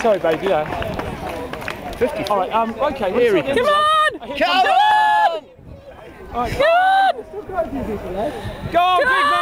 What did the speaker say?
Sorry, baby. Yeah. 50. All right. Um. Okay. Here he Come on! Come on! Come on! Go on, big man!